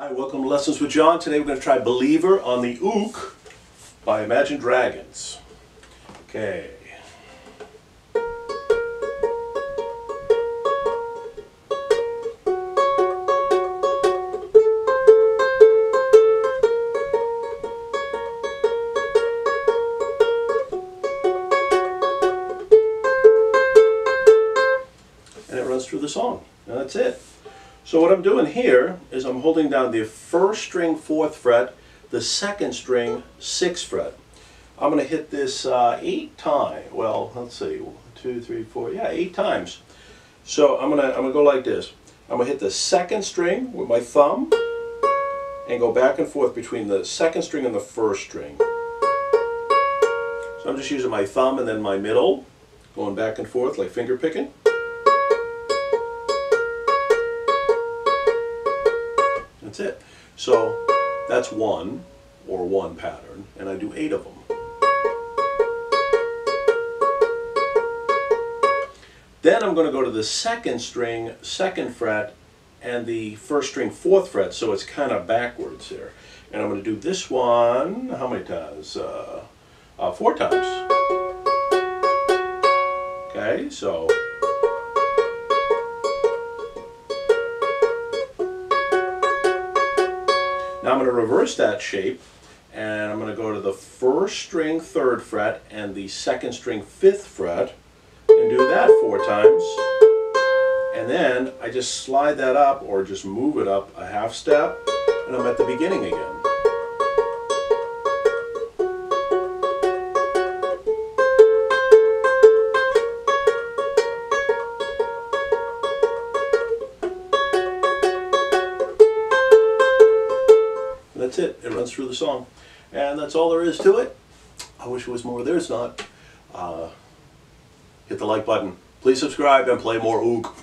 Hi, welcome to Lessons with John. Today we're going to try Believer on the Uke by Imagine Dragons. Okay. And it runs through the song. And that's it. So what I'm doing here is I'm holding down the first string fourth fret, the second string sixth fret. I'm going to hit this uh, eight times. Well, let's see, two, three, four, yeah, eight times. So I'm gonna I'm gonna go like this. I'm gonna hit the second string with my thumb and go back and forth between the second string and the first string. So I'm just using my thumb and then my middle, going back and forth like finger picking. That's it. So that's one or one pattern, and I do eight of them. Then I'm going to go to the second string, second fret, and the first string, fourth fret, so it's kind of backwards here. And I'm going to do this one, how many times? Uh, uh, four times. Okay, so. Now I'm going to reverse that shape and I'm going to go to the first string third fret and the second string fifth fret and do that four times. And then I just slide that up or just move it up a half step and I'm at the beginning again. That's it. It runs through the song. And that's all there is to it. I wish it was more. There's not. Uh, hit the like button. Please subscribe and play more Uke.